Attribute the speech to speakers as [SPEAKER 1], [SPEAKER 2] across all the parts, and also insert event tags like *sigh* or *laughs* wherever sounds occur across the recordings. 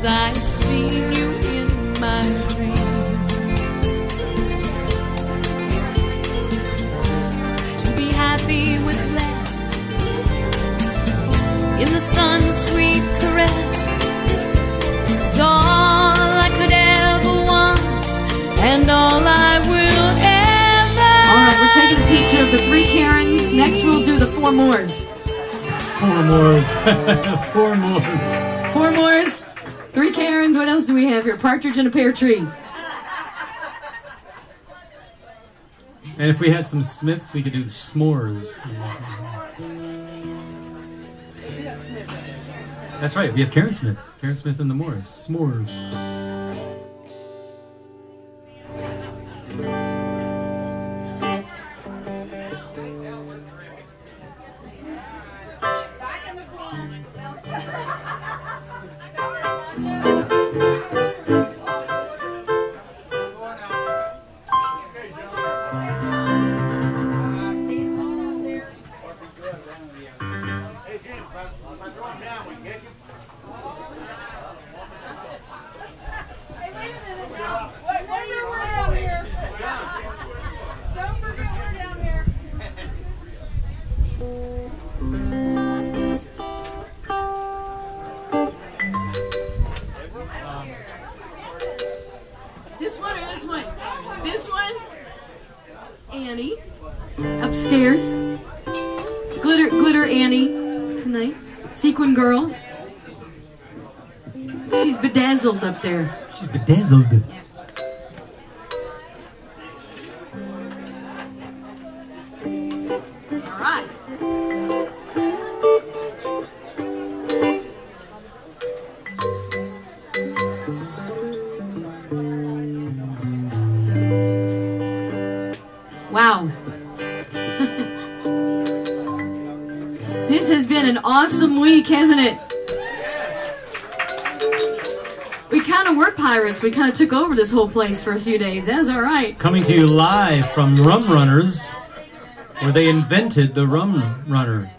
[SPEAKER 1] Cause I've seen you in my dreams. To be happy with less in the sun's sweet caress is all I could ever want and all I will ever.
[SPEAKER 2] All right, we're taking a picture of the three Karens. Next, we'll do the four Moores. *laughs*
[SPEAKER 3] Four mores. Four mores.
[SPEAKER 2] Four Moores, three Karens. What else do we have here? Partridge in a pear tree.
[SPEAKER 3] And if we had some Smiths, we could do the s'mores. That's right. We have Karen Smith. Karen Smith and the Moores. S'mores.
[SPEAKER 2] Bedazzled up there.
[SPEAKER 3] She's bedazzled.
[SPEAKER 2] All right. Wow. *laughs* this has been an awesome week, hasn't it? Pirates. We kind of took over this whole place for a few days. That was all right.
[SPEAKER 3] Coming to you live from Rum Runners, where they invented the rum runner.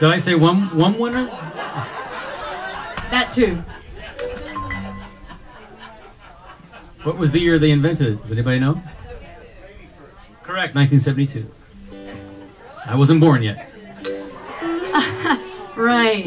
[SPEAKER 3] Did I say one one winners?
[SPEAKER 2] That too.
[SPEAKER 3] What was the year they invented it? Does anybody know? Correct, 1972. I wasn't born yet. *laughs*
[SPEAKER 2] Right.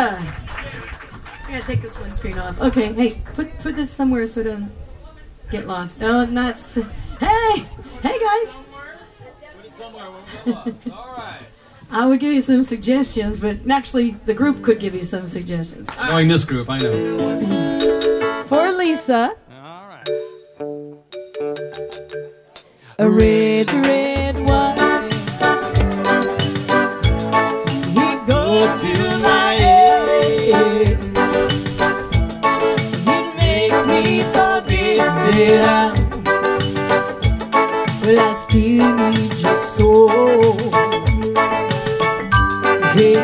[SPEAKER 1] Lisa. I'm gonna take this windscreen off. Okay, hey, put put this somewhere so it doesn't get lost. No, not. Hey, hey guys.
[SPEAKER 2] All right.
[SPEAKER 1] I would give you some suggestions, but actually, the group could give you some suggestions.
[SPEAKER 2] Knowing this group, I know.
[SPEAKER 1] For Lisa,
[SPEAKER 2] All right.
[SPEAKER 1] a red, red wine. quisiera Las teenage soul Hey,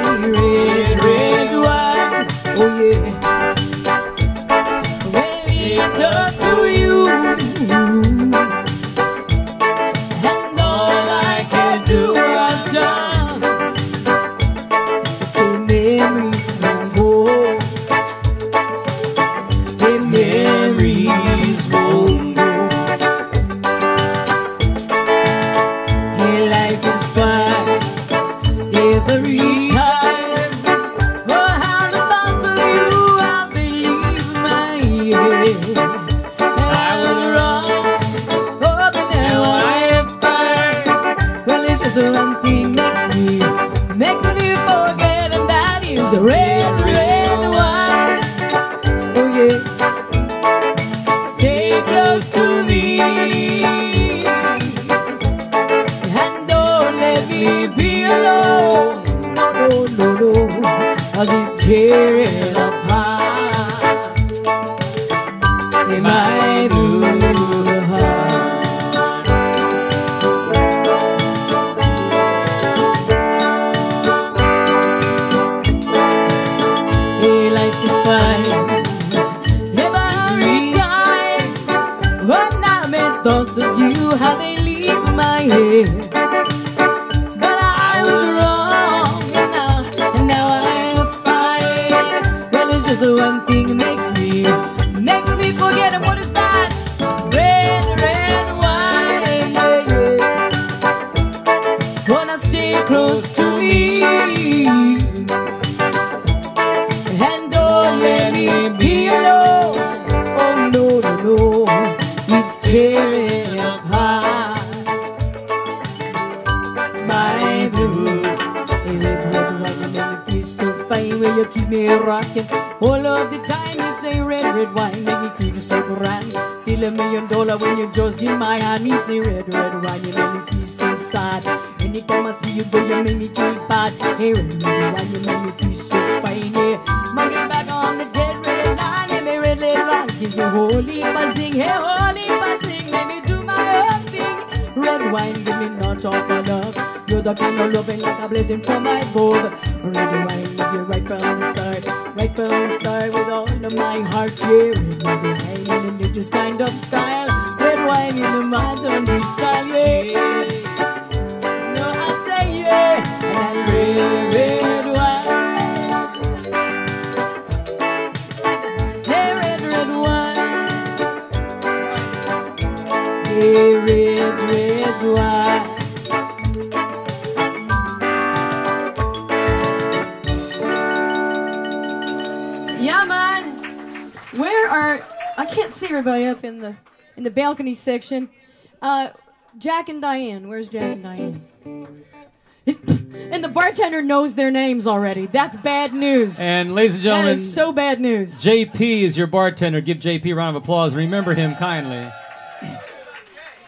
[SPEAKER 1] fine when you keep me rocking. All of the time you say red, red wine, make me feel so grand. Feel a million dollar when you're just in my hand. You say red, red wine, you make me feel so sad. Anytime I see you go, you make me feel bad. Hey, red, red wine, you make me feel so fine. Yeah, man, get back on the dead red line, and me red, red wine, give you holy buzzing. Hey, holy buzzing, let me do my own thing. Red wine, give me not of a love. You're the kind of loving like a blessing from my above. Wine, give you right from the start, right from the start with all of my heart. Yeah, red wine in the just kind of style. Red wine in the modern style. Yeah. No, I say yeah, and that's red, red wine. Red, red wine. Red, red wine. Can't see everybody up in the in the balcony section. Uh, Jack and Diane. Where's Jack and Diane? And the bartender knows their names already. That's bad news.
[SPEAKER 2] And ladies and gentlemen,
[SPEAKER 1] is so bad news.
[SPEAKER 2] JP is your bartender. Give JP a round of applause. Remember him kindly.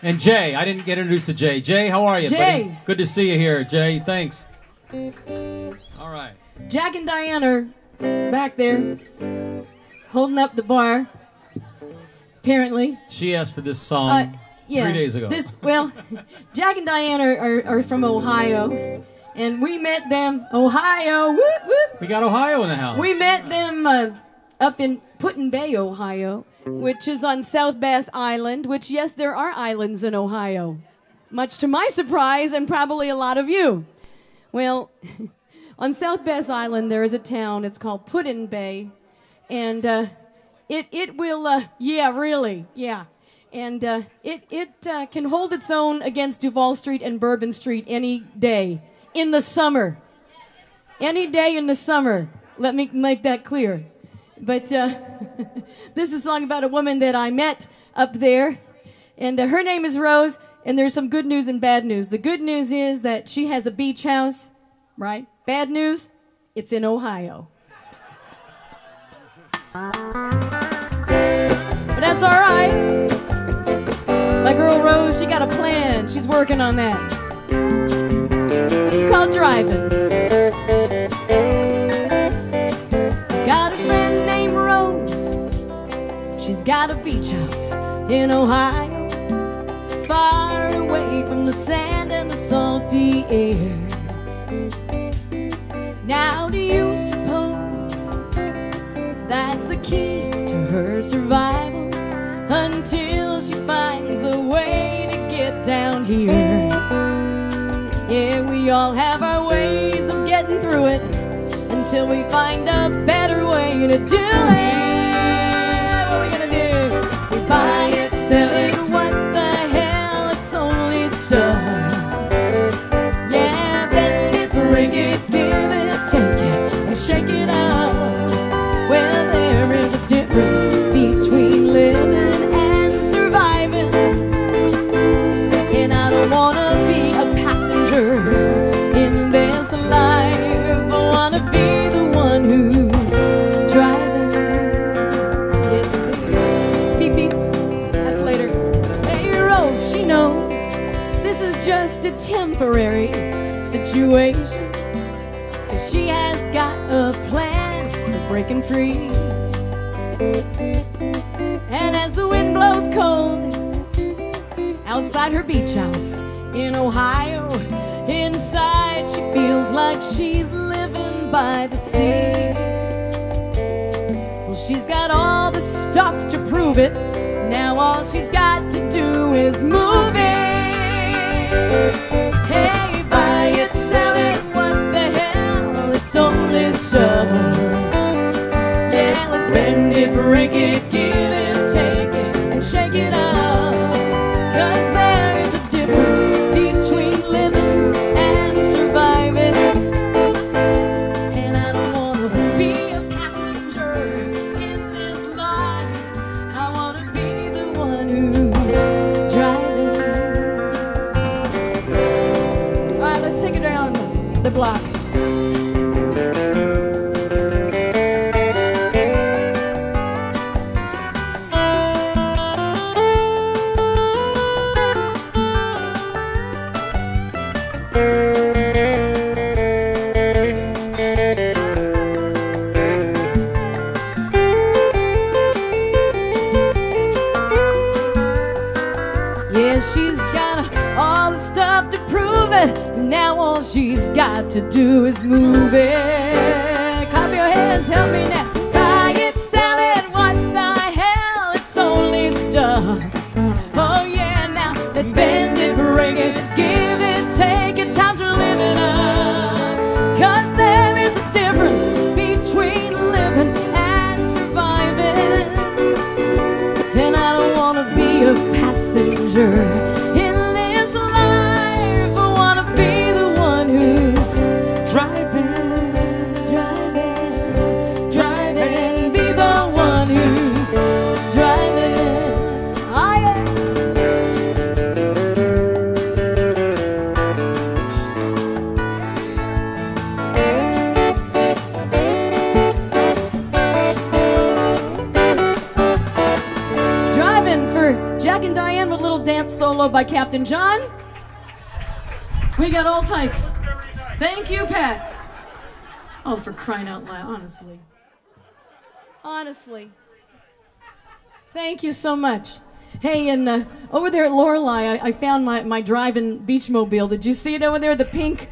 [SPEAKER 2] And Jay, I didn't get introduced to Jay. Jay, how are you,
[SPEAKER 1] Jay.
[SPEAKER 2] buddy? Good to see you here, Jay. Thanks. All right.
[SPEAKER 1] Jack and Diane are back there holding up the bar. Apparently.
[SPEAKER 2] She asked for this song.
[SPEAKER 1] Uh, yeah.
[SPEAKER 2] Three days ago.
[SPEAKER 1] This well, *laughs* Jack and Diane are, are, are from Ohio, and we met them Ohio. Whoop, whoop.
[SPEAKER 2] We got Ohio in the house.
[SPEAKER 1] We met them uh, up in Put-in Bay, Ohio, which is on South Bass Island. Which yes, there are islands in Ohio, much to my surprise, and probably a lot of you. Well, *laughs* on South Bass Island there is a town. It's called Put-in Bay, and uh, it it will uh, yeah really yeah and uh, it it uh, can hold its own against Duval Street and Bourbon Street any day in the summer. Any day in the summer. Let me make that clear. But uh, *laughs* this is a song about a woman that I met up there, and uh, her name is Rose. And there's some good news and bad news. The good news is that she has a beach house, right? Bad news, it's in Ohio. That's all right. My girl Rose, she got a plan. She's working on that. It's called driving. Got a friend named Rose. She's got a beach house in Ohio, far away from the sand and the salty air. Now, do you suppose that's the key to her survival until she finds a way to get down here? Yeah, we all have our ways of getting through it until we find a better way to do it. A temporary situation. She has got a plan for breaking free. And as the wind blows cold outside her beach house in Ohio, inside she feels like she's living by the sea. Well, she's got all the stuff to prove it. Now all she's got to do is move it. Hey, buy it, sell it, what the hell? It's only summer. Yeah, let's bend it, break it, to do is move it. Clap your hands, help me now. Buy it, sell it, what the hell? It's only stuff. Oh Thank you, Pat. Oh, for crying out loud, honestly. Honestly. Thank you so much. Hey, and uh, over there at Lorelei, I, I found my, my driving beach mobile. Did you see it over there? The pink,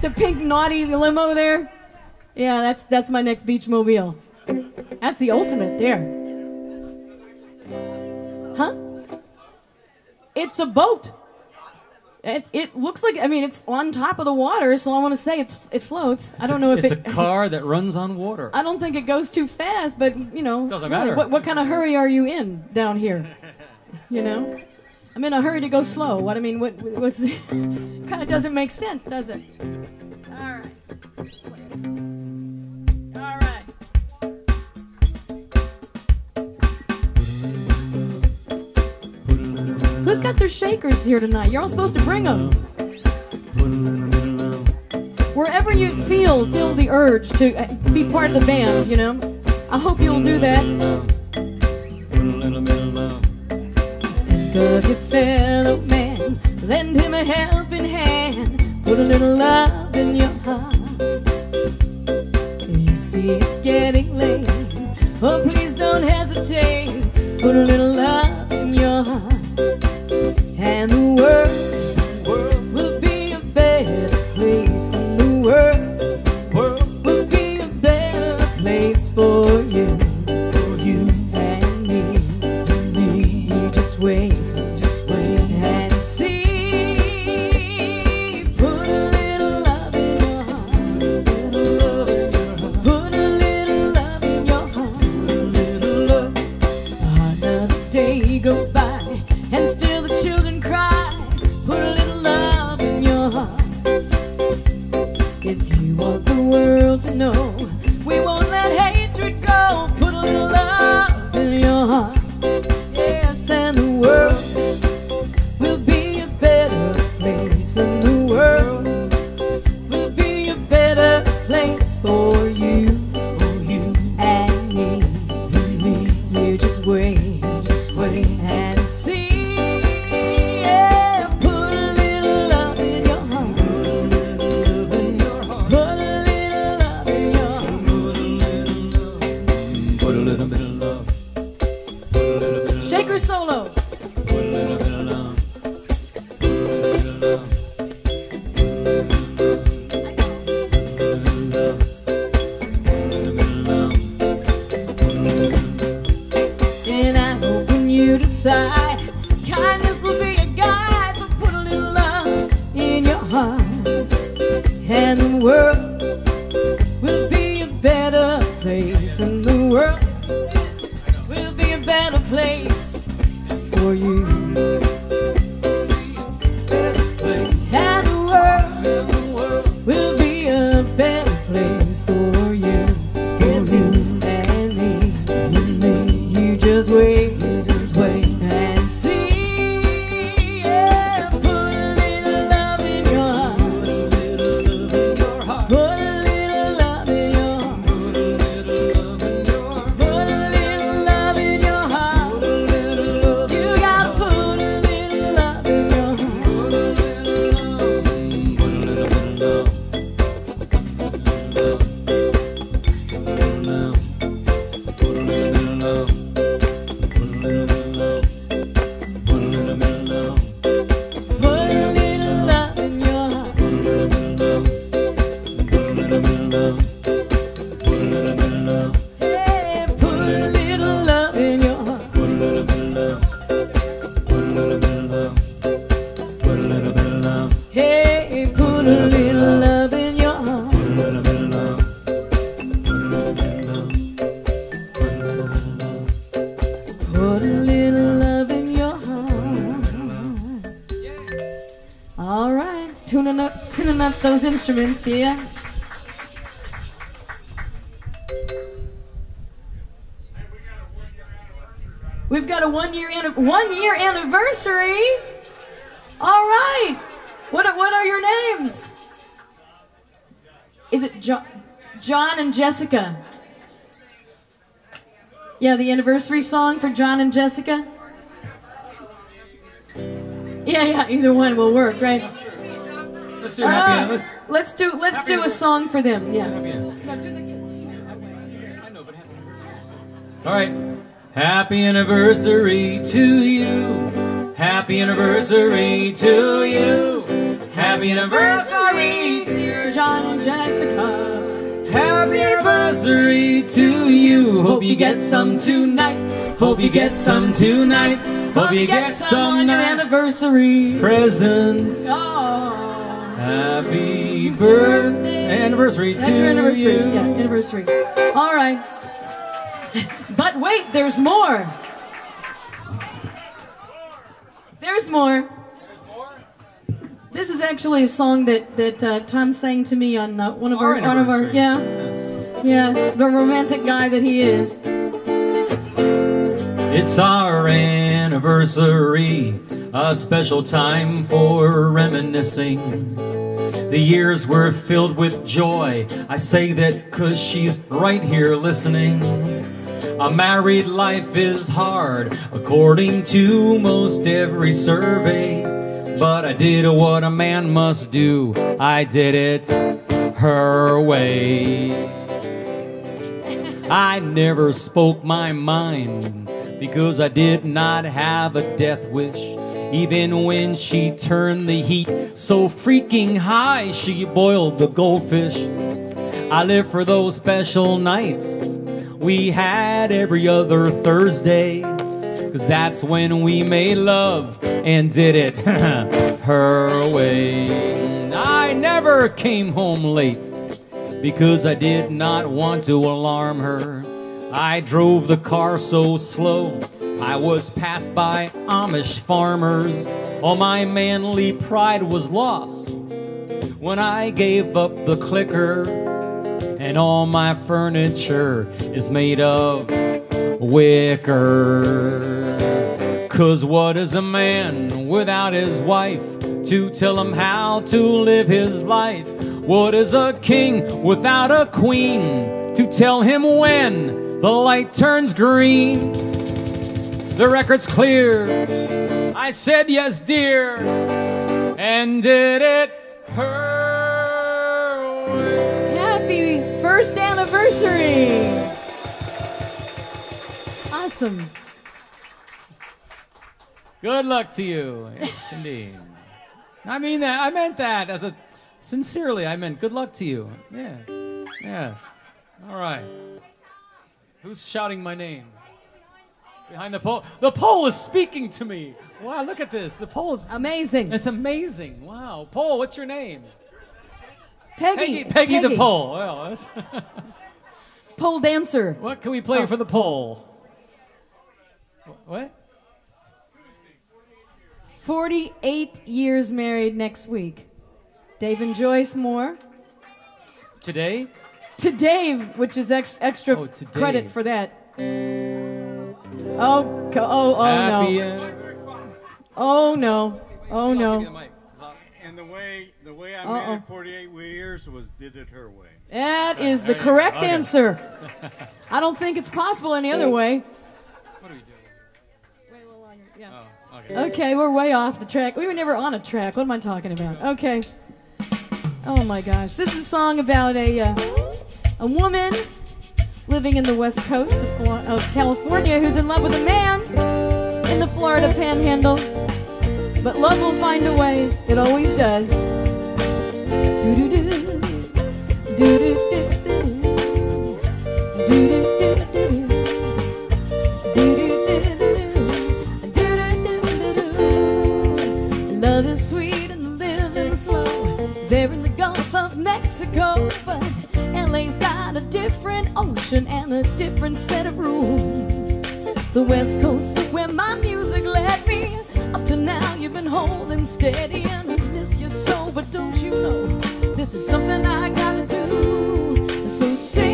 [SPEAKER 1] the pink naughty limo there. Yeah, that's that's my next beach mobile. That's the ultimate there. Huh? It's a boat. It, it looks like I mean it's on top of the water, so I want to say it's it floats. I don't know if
[SPEAKER 2] it's
[SPEAKER 1] it.
[SPEAKER 2] a car that runs on water.
[SPEAKER 1] I don't think it goes too fast, but you know.
[SPEAKER 2] Doesn't
[SPEAKER 1] really,
[SPEAKER 2] matter.
[SPEAKER 1] What, what kind of hurry are you in down here? You know, I'm in a hurry to go slow. What I mean, what what's *laughs* kind of doesn't make sense, does it? All right. Who's got their shakers here tonight? You're all supposed to bring them. Wherever you feel, feel the urge to uh, be part of the band, you know? I hope you'll do that. Think of your fellow man, lend him a helping hand, put a little love in your heart. You see it's getting late, oh please don't hesitate, put a little love in your heart. Decide kindness those instruments, yeah. We've got a one year one year anniversary. All right. What what are your names? Is it John, John and Jessica? Yeah, the anniversary song for John and Jessica. Yeah, yeah, either one will work, right?
[SPEAKER 2] Let's do happy end. Let's um,
[SPEAKER 1] let's do let's do a song for them. Yeah.
[SPEAKER 2] All right. Happy anniversary to you. Happy anniversary to you. Happy anniversary, dear
[SPEAKER 1] John and Jessica.
[SPEAKER 2] Happy anniversary to you. Hope you get some tonight. Hope you get some tonight. Hope you get
[SPEAKER 1] some
[SPEAKER 2] some
[SPEAKER 1] on your anniversary.
[SPEAKER 2] presents.
[SPEAKER 1] Oh.
[SPEAKER 2] Happy birthday anniversary
[SPEAKER 1] That's
[SPEAKER 2] to
[SPEAKER 1] your anniversary.
[SPEAKER 2] you.
[SPEAKER 1] Yeah, anniversary. All right. *laughs* But wait, there's more. There's more. This is actually a song that that uh, Tom sang to me on uh, one of our one of our yeah
[SPEAKER 2] Yes.
[SPEAKER 1] yeah the romantic guy that he is.
[SPEAKER 2] It's our anniversary, a special time for reminiscing. The years were filled with joy. I say that cause she's right here listening. A married life is hard, according to most every survey. But I did what a man must do. I did it her way. I never spoke my mind because I did not have a death wish. Even when she turned the heat so freaking high, she boiled the goldfish. I live for those special nights we had every other Thursday. Cause that's when we made love and did it *laughs* her way. I never came home late because I did not want to alarm her. I drove the car so slow, I was passed by Amish farmers. All my manly pride was lost when I gave up the clicker, and all my furniture is made of wicker. Cause what is a man without his wife to tell him how to live his life? What is a king without a queen to tell him when the light turns green? The record's clear. I said yes, dear, and did it her way.
[SPEAKER 1] Happy first anniversary! Awesome.
[SPEAKER 2] Good luck to you. Yes, *laughs* indeed. I mean that. I meant that as a sincerely. I meant good luck to you. Yeah. Yes. All right. Who's shouting my name? Behind the pole. The pole is speaking to me. Wow, look at this. The pole is.
[SPEAKER 1] Amazing.
[SPEAKER 2] It's amazing. Wow. Pole, what's your name?
[SPEAKER 1] Peggy.
[SPEAKER 2] Peggy. Peggy, the pole. Well, that's- *laughs*
[SPEAKER 1] Pole dancer.
[SPEAKER 2] what can we play
[SPEAKER 1] Oh.
[SPEAKER 2] for the pole? What?
[SPEAKER 1] 48 years married next week. Dave and Joyce Moore.
[SPEAKER 2] Today?
[SPEAKER 1] To Dave, which is ex- extra
[SPEAKER 2] Oh,
[SPEAKER 1] credit for that. Oh, oh, oh
[SPEAKER 2] Happy.
[SPEAKER 1] no.
[SPEAKER 2] uh,
[SPEAKER 1] Oh no. Oh
[SPEAKER 2] give me
[SPEAKER 1] no.
[SPEAKER 4] And the way the way I
[SPEAKER 1] Uh-oh.
[SPEAKER 4] made it 48 years was did it her way.
[SPEAKER 1] That is the correct
[SPEAKER 2] Okay.
[SPEAKER 1] answer. *laughs* I don't think it's possible any other way.
[SPEAKER 2] What are we doing?
[SPEAKER 1] Yeah.
[SPEAKER 2] Oh, okay.
[SPEAKER 1] Okay, we're way off the track. We were never on a track. What am I talking about? Okay. Oh my gosh, this is a song about a uh, a woman living in the west coast of, of California who's in love with a man in the Florida Panhandle. But love will find a way. It always does. Do-do-do. Do-do-do-do. Do-do-do-do. Love is sweet and living slow. In the Gulf of Mexico, but LA's got a different ocean and a different set of rules. The West Coast, where my music led me, up to now you've been holding steady, and I miss you so. But don't you know this is something I gotta do? So sing,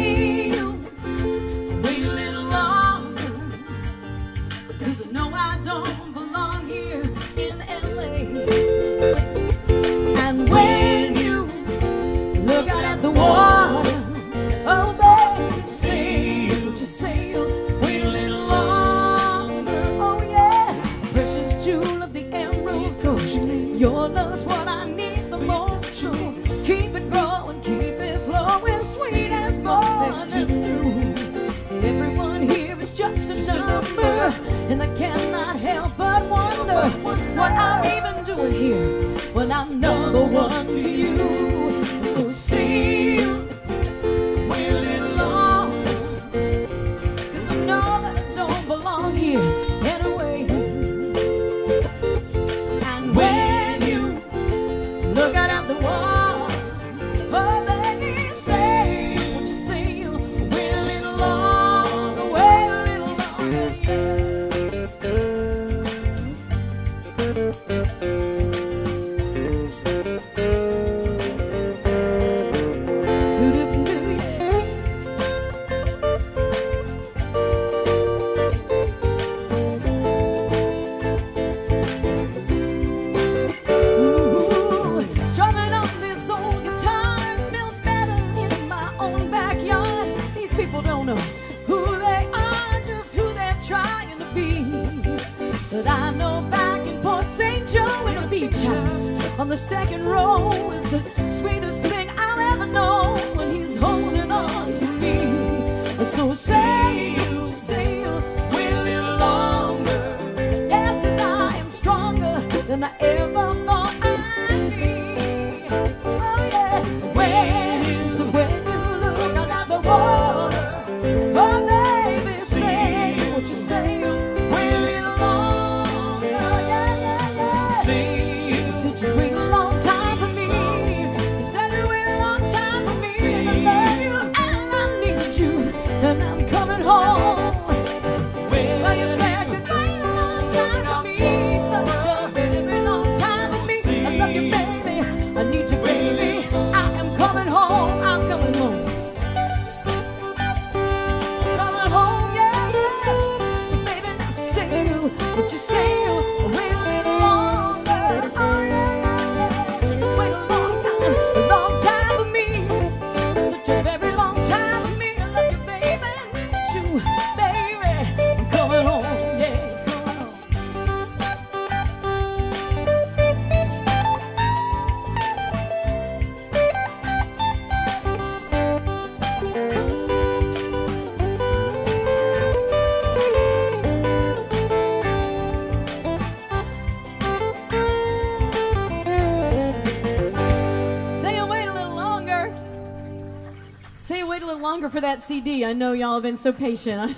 [SPEAKER 1] I know y'all have been so patient.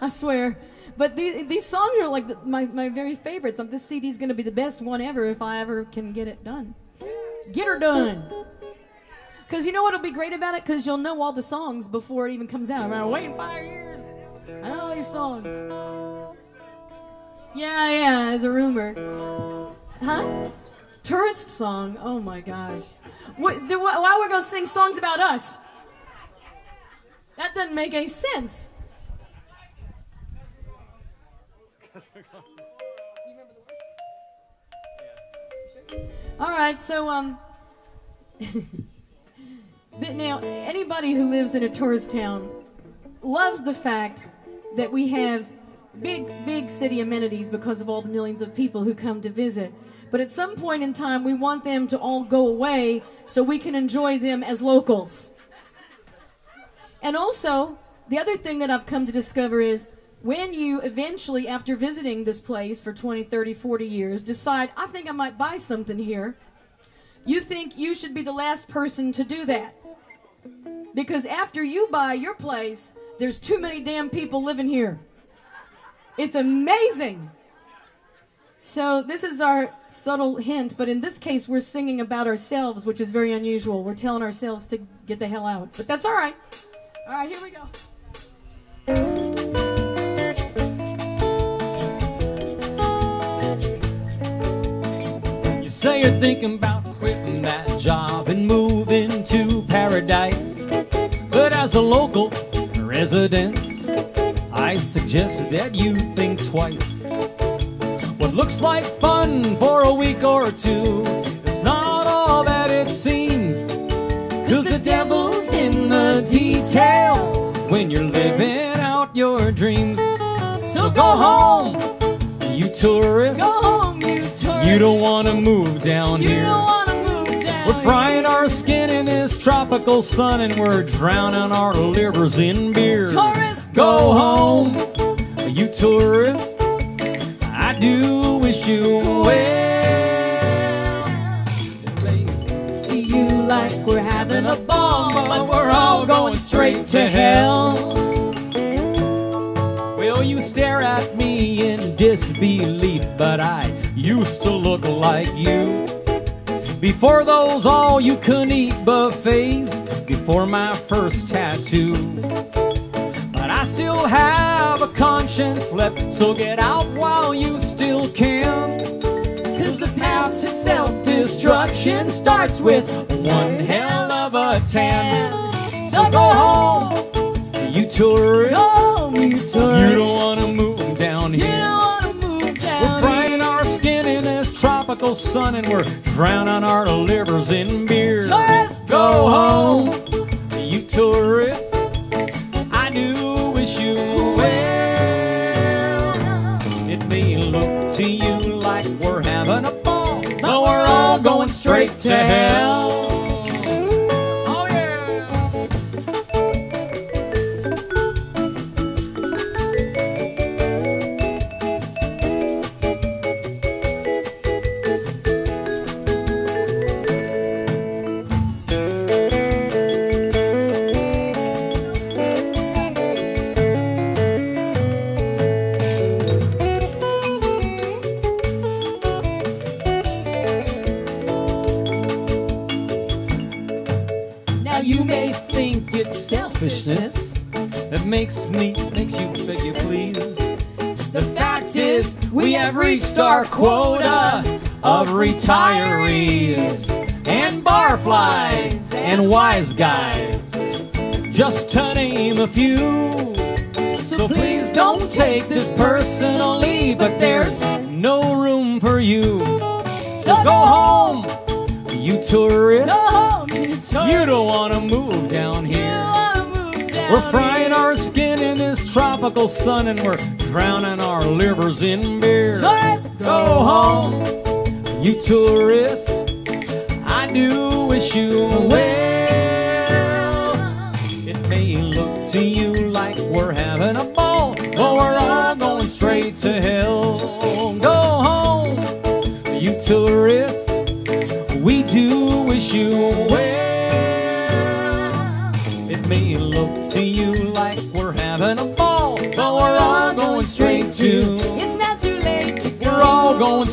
[SPEAKER 1] I, *laughs* swear. But these, these songs are like the, my, my very favorites. This CD is going to be the best one ever if I ever can get it done. Get her done. Because you know what'll be great about it? Because you'll know all the songs before it even comes out. I'm waiting five years. I know all these songs. Yeah, yeah, it's a rumor. Huh? Tourist song. Oh my gosh. What, the, why why we're gonna sing songs about us? That doesn't make any sense. All right, so um, *laughs* now anybody who lives in a tourist town loves the fact that we have big, big city amenities because of all the millions of people who come to visit. But at some point in time, we want them to all go away so we can enjoy them as locals. And also, the other thing that I've come to discover is when you eventually, after visiting this place for 20, 30, 40 years, decide, I think I might buy something here, you think you should be the last person to do that. Because after you buy your place, there's too many damn people living here. It's amazing. So, this is our subtle hint, but in this case, we're singing about ourselves, which is very unusual. We're telling ourselves to get the hell out. But that's all right. All right, here we go.
[SPEAKER 2] You say you're thinking about quitting that job and moving to paradise. But as a local resident, I suggest that you think twice. What looks like fun for a week or two is not all that it seems. Cause the devil's in the details when you're living out your dreams. So go home, you tourists.
[SPEAKER 1] Go home, you tourist.
[SPEAKER 2] You don't want to move down
[SPEAKER 1] You
[SPEAKER 2] here.
[SPEAKER 1] don't want to move down.
[SPEAKER 2] We're frying our skin in this tropical sun and we're drowning our livers in beer.
[SPEAKER 1] Tourists,
[SPEAKER 2] Go home, you tourists. I do wish you well.
[SPEAKER 1] We're a ball, but we're all going straight to hell.
[SPEAKER 2] Will you stare at me in disbelief, but I used to look like you. Before those all you can eat buffets, before my first tattoo. But I still have a conscience left, so get out while you still can.
[SPEAKER 1] Path to self-destruction starts with
[SPEAKER 2] One hell of a tan.
[SPEAKER 1] So go home,
[SPEAKER 2] You tourist,
[SPEAKER 1] go home, you tourist.
[SPEAKER 2] you don't wanna move down
[SPEAKER 1] You
[SPEAKER 2] here.
[SPEAKER 1] don't wanna move
[SPEAKER 2] We're frying
[SPEAKER 1] here.
[SPEAKER 2] our skin in this tropical sun and we're drowning our livers in beer.
[SPEAKER 1] Tourists,
[SPEAKER 2] go home. You tourists, straight to hell. Our quota of retirees and barflies and wise guys, just to name a few. So please don't take this personally, but there's no room for you. So go home, you tourists.
[SPEAKER 1] You
[SPEAKER 2] don't want to move down here.
[SPEAKER 1] wanna move down
[SPEAKER 2] We're frying our skin in this tropical sun and we're drowning our livers in beer. Go home, you tourists. I do wish you well.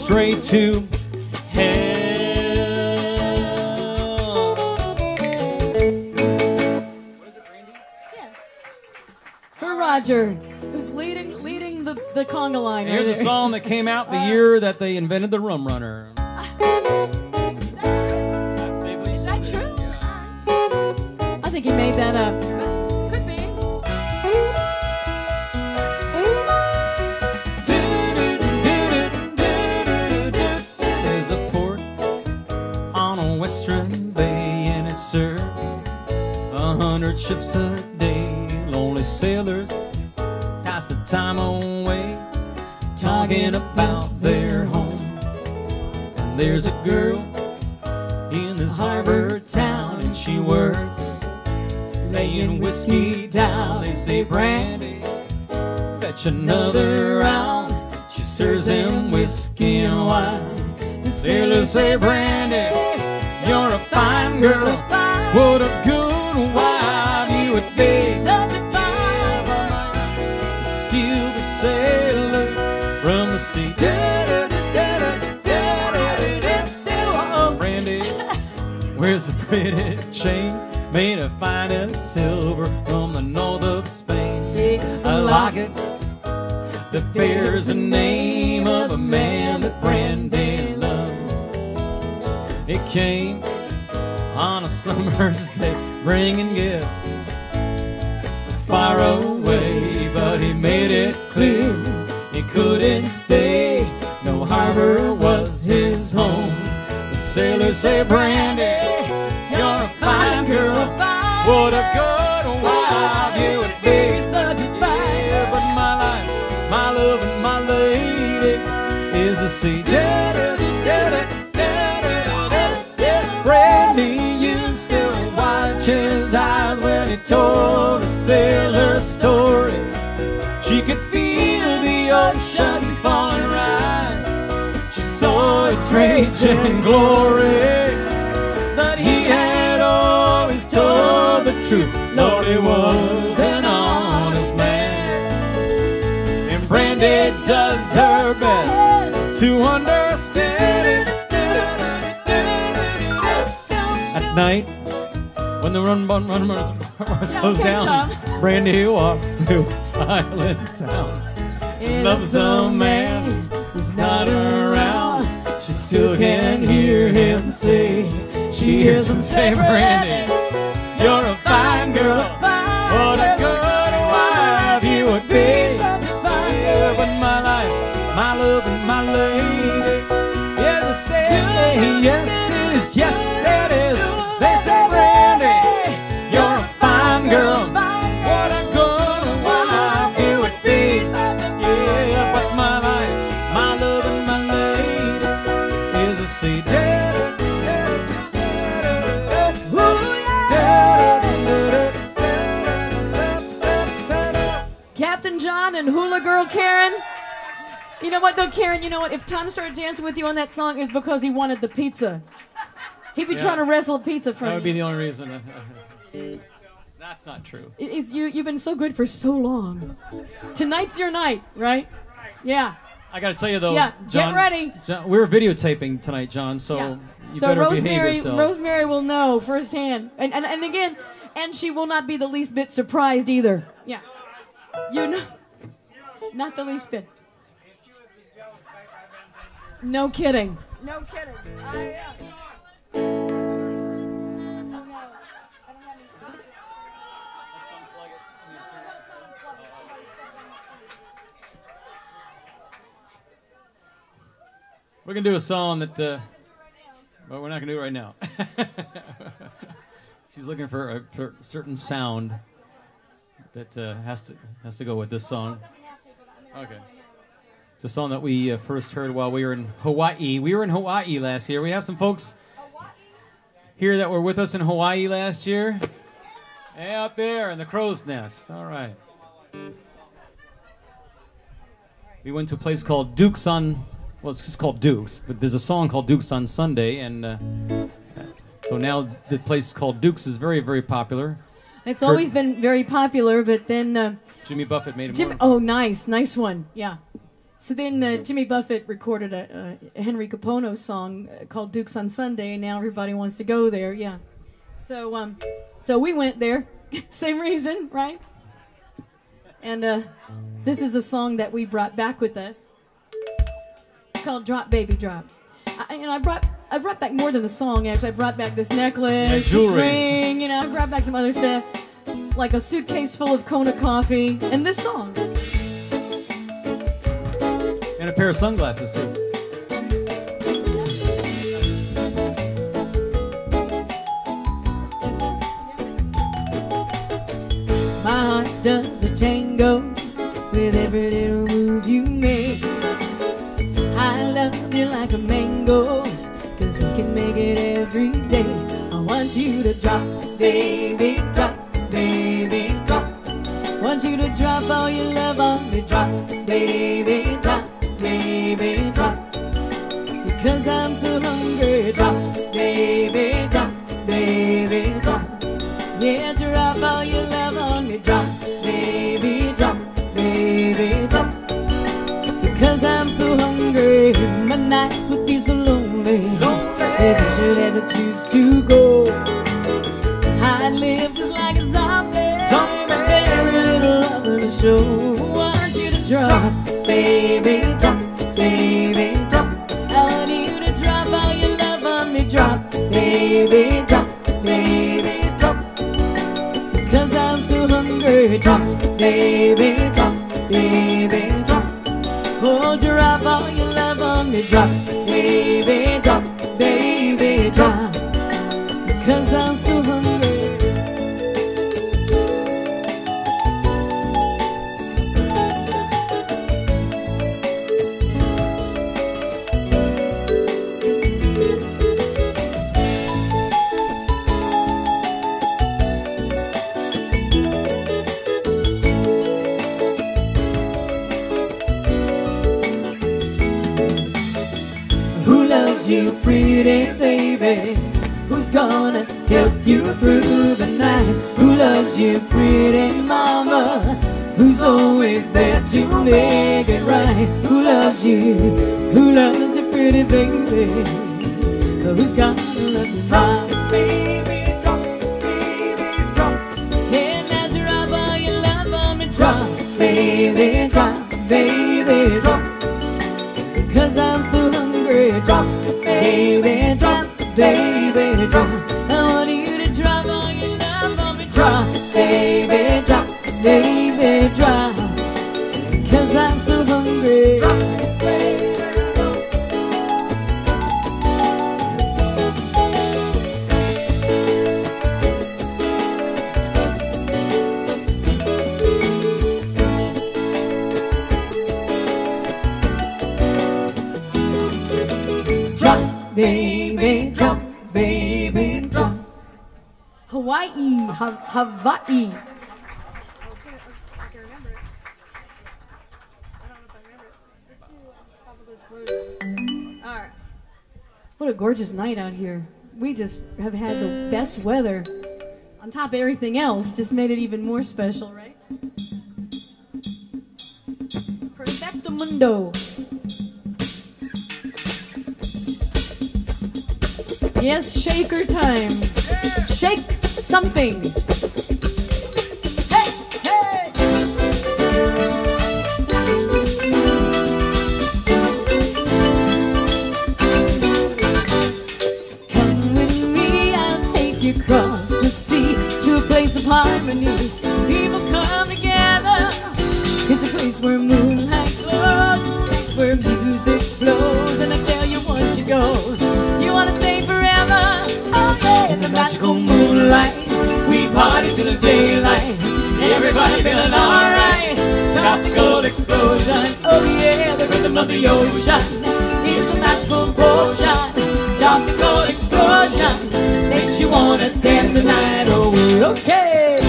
[SPEAKER 2] Straight to hell.
[SPEAKER 1] For Roger, who's leading leading the, the conga line.
[SPEAKER 2] Here's a
[SPEAKER 1] right
[SPEAKER 2] song that came out the uh, year that they invented the rum runner.
[SPEAKER 1] Is that true? I think he made that up.
[SPEAKER 2] Ships a day. Lonely sailors pass the time away talking about their home. And there's a girl in this harbor town and she works laying whiskey down. They say brandy, fetch another round. She serves him whiskey and wine. The sailors say, Brandy, you're a fine girl. What where's a pretty chain made of finest silver from the north of Spain? I like it. That bears the name of a man that Brandy loves. It came on a summer's *laughs* day, bringing gifts far away, but he made it clear he couldn't stay. No harbor was his home. The sailors say, Brandy, and glory. But he had always told the truth. Lord, he was an honest man. And Brandy does her best to understand it. At night, when the run run run run, run slows
[SPEAKER 1] Okay,
[SPEAKER 2] down,
[SPEAKER 1] Tom.
[SPEAKER 2] Brandy walks through a silent town. Loves a man who's not around. Still can hear him say. She hears him say, Brandy, you're a fine girl. You
[SPEAKER 1] know what though, Karen? You know what? If Tom started dancing with you on that song, it's because he wanted the pizza. He'd be
[SPEAKER 2] Yeah.
[SPEAKER 1] trying to wrestle pizza from you.
[SPEAKER 2] That would be the only reason. *laughs* That's not true.
[SPEAKER 1] It- it- you. You've been so good for so long. Tonight's your night, right? Yeah.
[SPEAKER 2] I got to tell you though,
[SPEAKER 1] Yeah, get ready.
[SPEAKER 2] John, we're videotaping tonight, John. So
[SPEAKER 1] yeah.
[SPEAKER 2] you
[SPEAKER 1] So
[SPEAKER 2] better behave
[SPEAKER 1] Rosemary,
[SPEAKER 2] yourself.
[SPEAKER 1] Rosemary will know firsthand, and, and and again, and she will not be the least bit surprised either. Yeah. You know, not the least bit. No kidding. No kidding. I, uh,
[SPEAKER 2] We're gonna do a song that, uh, but we're not gonna do it right now. *laughs* She's looking for a, for a certain sound that uh, has to has to go with this song. Okay. It's a song that we uh, first heard while we were in Hawaii. We were in Hawaii last year. We have some folks here that were with us in Hawaii last year. Hey, up there in the crow's nest. All right. We went to a place called Duke's on, well, it's just called Duke's, but there's a song called Duke's on Sunday, and uh, so now the place called Duke's is very, very popular.
[SPEAKER 1] it's always been very popular, but then uh,
[SPEAKER 2] Jimmy Buffett made it
[SPEAKER 1] Jim.
[SPEAKER 2] more.
[SPEAKER 1] Oh, nice, nice one. Yeah. So then uh, Jimmy Buffett recorded a, a Henry Kapono song uh, called Dukes on Sunday, and now everybody wants to go there. Yeah. So um, so we went there. *laughs* Same reason, right? And uh, this is a song that we brought back with us. It's called "Drop Baby Drop." I, and I brought I brought back more than the song. Actually, I brought back this necklace, this ring. You know, I brought back some other stuff, like a suitcase full of Kona coffee, and this song.
[SPEAKER 2] And a pair of sunglasses, too.
[SPEAKER 1] My heart does a tango with every little move you make. I love you like a mango, cause we can make it every day. I want you to drop, baby, there to make it right? Who loves you? Who loves you, pretty baby? Who's gonna love you What a gorgeous night out here. We just have had the best weather. On top of everything else, just made it even more special, right? Perfecto mundo. Yes, shaker time. Shake something. Across the sea to a place of harmony. People come together. It's a place where moonlight glows, a place where music flows. And I tell you once you go, you wanna stay forever. Yeah, in the magical moonlight, we party till the daylight. Everybody feeling alright. Explosion. Oh yeah, the rhythm of the ocean is a magical potion. Tropical explosion makes you wanna dance the night away. Okay.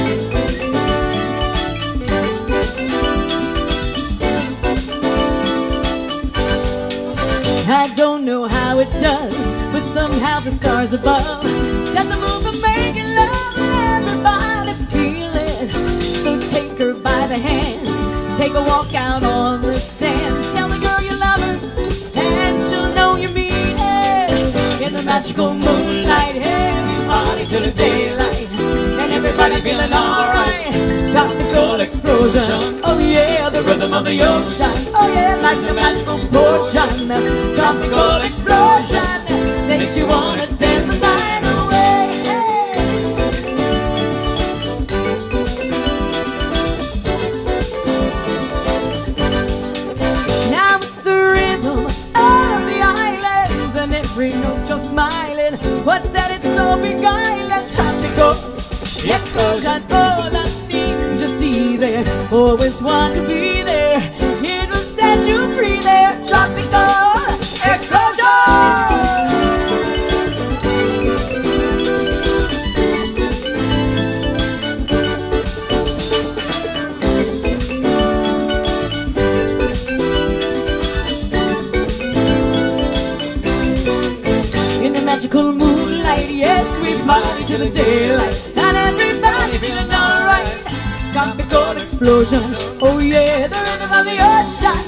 [SPEAKER 1] I don't know how it does, but somehow the stars above set the moon for making love and everybody feel it. So take her by the hand, take a walk out on the sand. Tell the girl you love her, and she'll know you mean it. In the magical moonlight, we party till the daylight, and everybody feeling alright. Tropical explosion, oh yeah, the rhythm of the ocean, oh yeah, like the magical potion. Tropical explosion makes you wanna dance It's so beguiling. Tropical explosion. Oh, that thing you see there. Always want to be the daylight, and everybody feeling alright. Tropical explosion, oh yeah, the rhythm of the ocean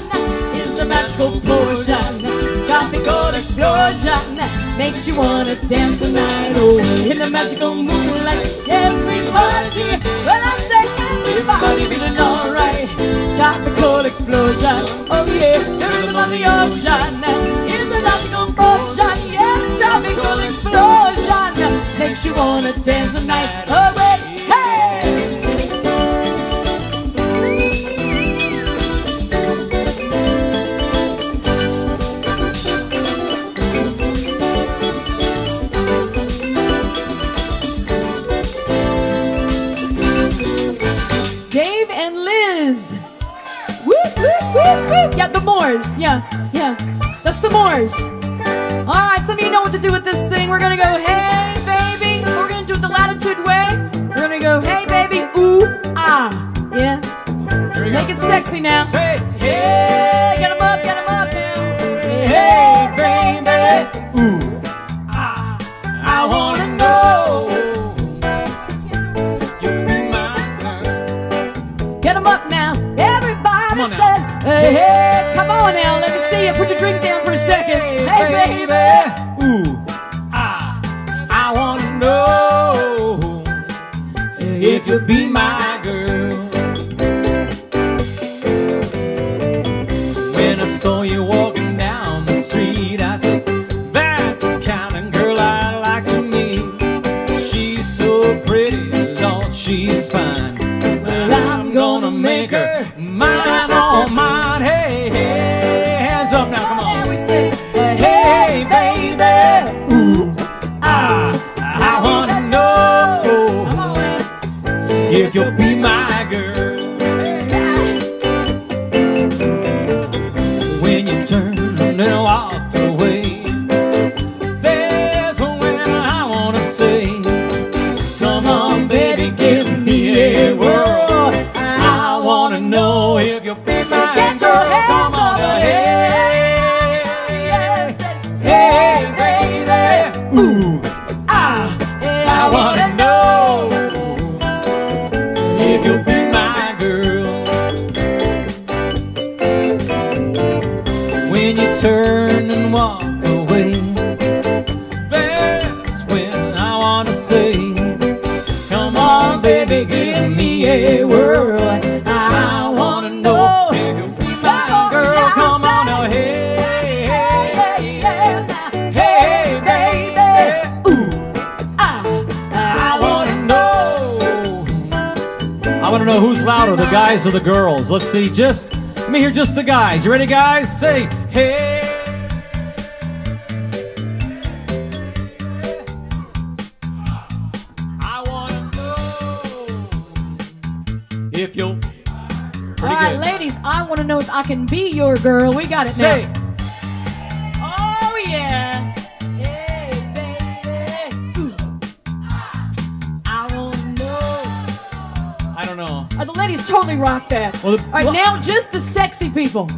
[SPEAKER 1] is the magical potion. Tropical explosion makes you wanna dance the night away. In the magical moonlight, party. Well, I say everybody feeling alright. Tropical explosion, oh yeah, the rhythm of the ocean is the magical potion. You wanna dance the night away. Hey! Dave and Liz. Woo, woo, woo, woo. Yeah, the Moores. Yeah, yeah. That's the s'mores. All right, some of you know what to do with this thing. We're gonna go, hey, Make it sexy now.
[SPEAKER 2] Say,
[SPEAKER 1] hey, get em up, get em up now. Hey, hey baby. Ooh, ah,
[SPEAKER 2] I wanna know. You be my girl. Get em up now.
[SPEAKER 1] Everybody says,
[SPEAKER 2] hey, hey,
[SPEAKER 1] come on
[SPEAKER 2] now. Let me see you.
[SPEAKER 1] Put your
[SPEAKER 2] drink down
[SPEAKER 1] for
[SPEAKER 2] a
[SPEAKER 1] second.
[SPEAKER 2] Hey, baby. If you'll be see. Just let me hear just the guys. You ready, guys? Say hey. I wanna know if you'll.
[SPEAKER 1] All right, ladies, I want to know if I can be your girl. We got it
[SPEAKER 2] Say.
[SPEAKER 1] now. All right,
[SPEAKER 2] well-
[SPEAKER 1] now just the sexy people.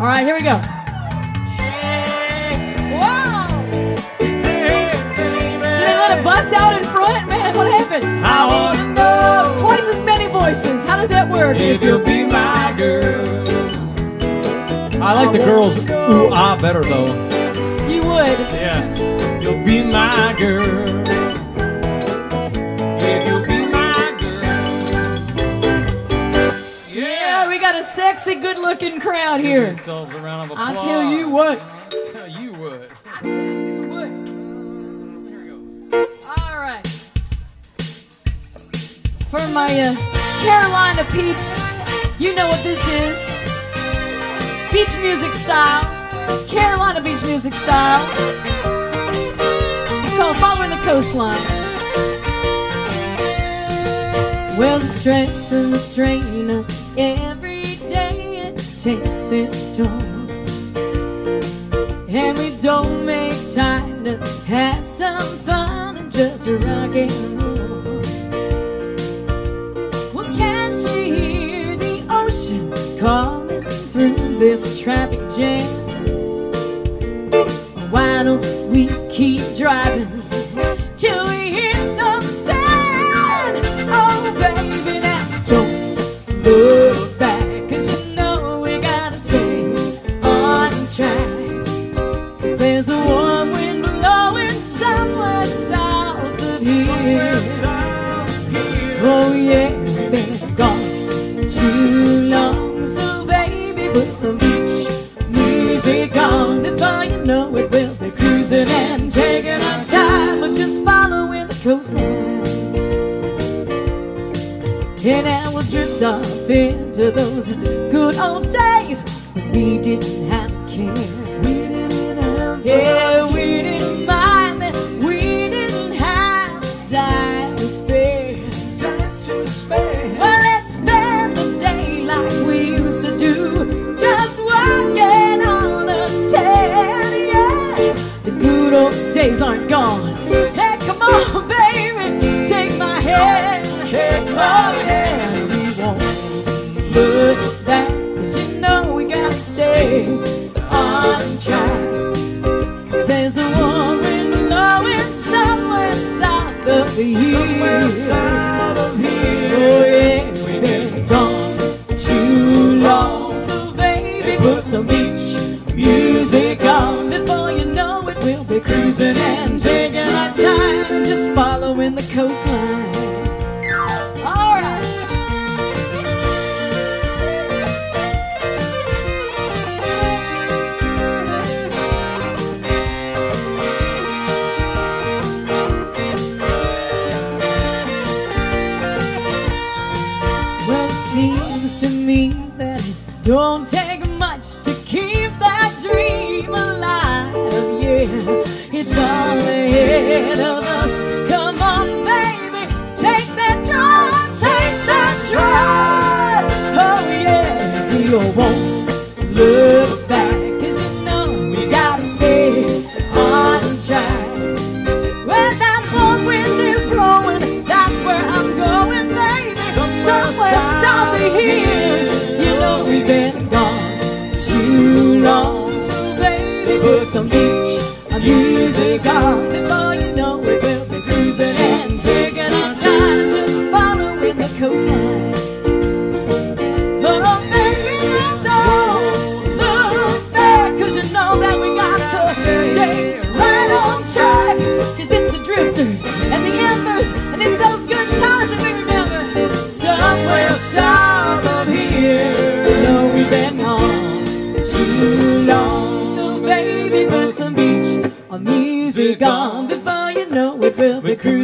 [SPEAKER 1] All right, here we go. Wow. Did they let it bust out in front? Man, what happened?
[SPEAKER 2] I wanna know
[SPEAKER 1] Twice as many voices. How does that work?
[SPEAKER 2] if you'll be my girl. I like the girls ooh ah better though.
[SPEAKER 1] You would.
[SPEAKER 2] Yeah. You'll be my girl.
[SPEAKER 1] A sexy, good-looking crowd
[SPEAKER 2] Give
[SPEAKER 1] here.
[SPEAKER 2] yourselves a round of
[SPEAKER 1] I'll
[SPEAKER 2] applause.
[SPEAKER 1] tell you what.
[SPEAKER 2] I'll tell you what.
[SPEAKER 1] All right. For my uh, Carolina peeps, you know what this is. Beach music style. Carolina beach music style. It's called Following the Coastline. Well, the stress and the strain of every day it takes its toll. And we don't make time to have some fun and just rock and roll. Well, can't you hear the ocean calling through this traffic jam? Why don't we keep driving those good old days. When we didn't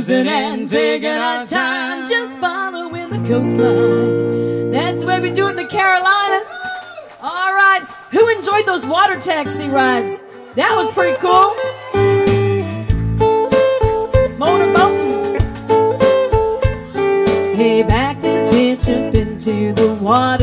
[SPEAKER 1] cruising and taking our time, just following the coastline. That's the way we do it in the Carolinas. All right, who enjoyed those water taxi rides? That was pretty cool. Motorboating. Hey, back this hitch up into the water.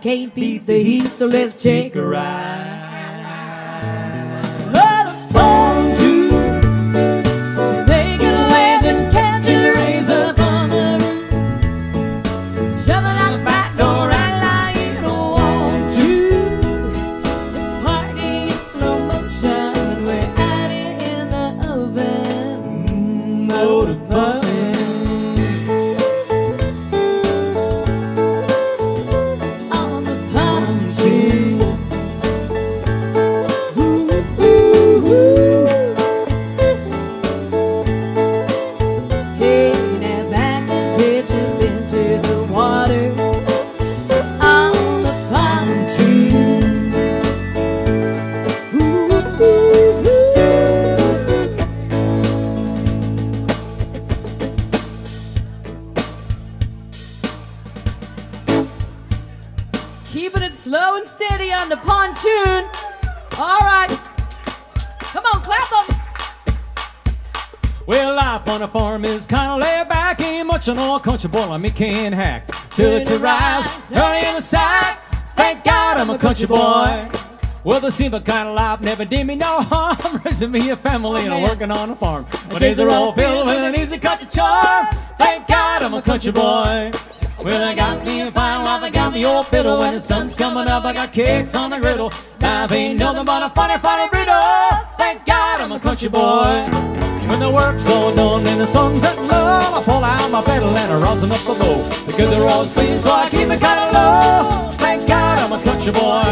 [SPEAKER 1] can't beat the heat, so let's change. on
[SPEAKER 2] a farm is kind of laid back. Ain't much an old country boy like me can hack. Till it to rise, early in the sack. Thank God I'm a country boy. Well, the simple kind of life never did me no harm. *laughs* Raising me a family and
[SPEAKER 1] oh,
[SPEAKER 2] working on a farm. But days are all filled with an easy country charm. Thank God I'm a country boy. Well, I got me a fine wife, I got me old fiddle. When the sun's coming up, I got kicks on the griddle. Life ain't nothing but a funny, funny riddle. Thank God I'm a country boy. When the work's all done and the sun's at low, I pull out my pedal and I rosin up the bow. The kids are all asleep, so I keep it kind of low. Thank God I'm a country boy.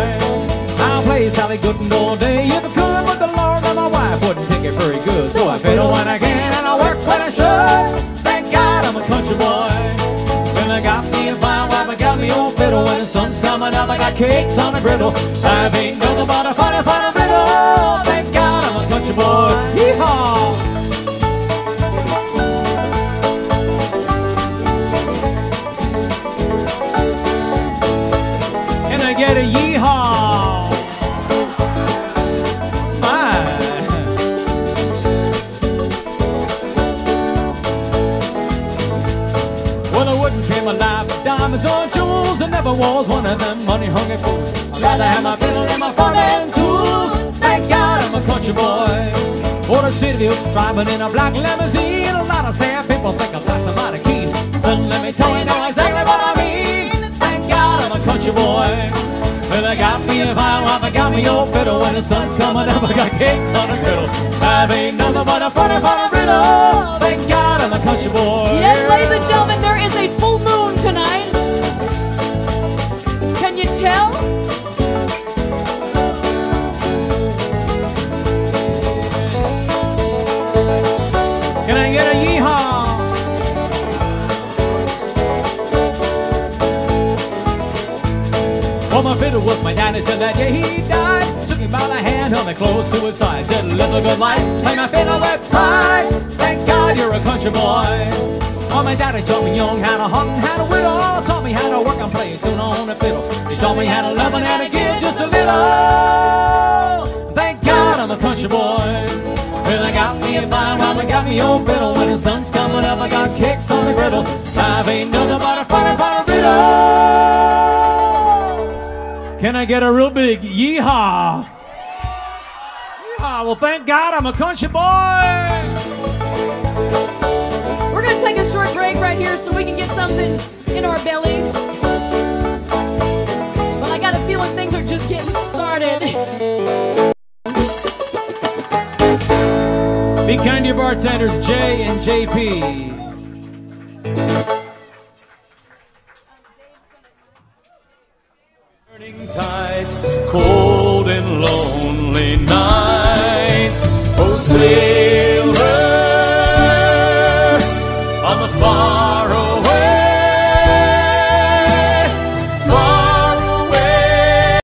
[SPEAKER 2] I'll play Sally Gooden all day if I could, but the Lord and my wife wouldn't take it very good. So I fiddle when I can and I work when I should. Thank God I'm a country boy. When I got me a fine wife, I got me old fiddle. When the sun's coming up, I got cakes on the griddle. I ain't nothing but a funny, funny riddle. Thank God I'm a country boy. Yeehaw! Never was one of them money hungry fools. I'd rather have my fiddle and my farming tools. Thank God I'm a country boy. Or a city driving in a black limousine. A lot of sad people think I'm not somebody keen. Son, let me tell you now exactly what I mean. Thank God I'm a country boy. Well, I got me a fine wife, I got me old fiddle. When the sun's coming up, I got cakes on the griddle. I ain't nothing but a funny, funny riddle. Thank God I'm a country boy.
[SPEAKER 1] Yes, ladies and gentlemen, there is a full
[SPEAKER 2] Fiddle was my daddy till that day he died. Took him by the hand, held me close to his side. Said, live a good life, play my fiddle with pride. Thank God you're a country boy. Well, my daddy taught me young how to hunt and how to whittle. Taught me how to work and play a tune on the fiddle. He taught me how to love and how to give just a little. Thank God I'm a country boy. Well, I got me a fine I got me old fiddle. When the sun's coming up, I got kicks on the griddle. Life ain't nothing but a funny, funny riddle. Can I get a real big yeehaw? Yeehaw. Well, thank God I'm a country boy.
[SPEAKER 1] We're going to take a short break right here so we can get something in our bellies. But I got a feeling things are just getting started.
[SPEAKER 2] Be kind to your bartenders, Jay and JP.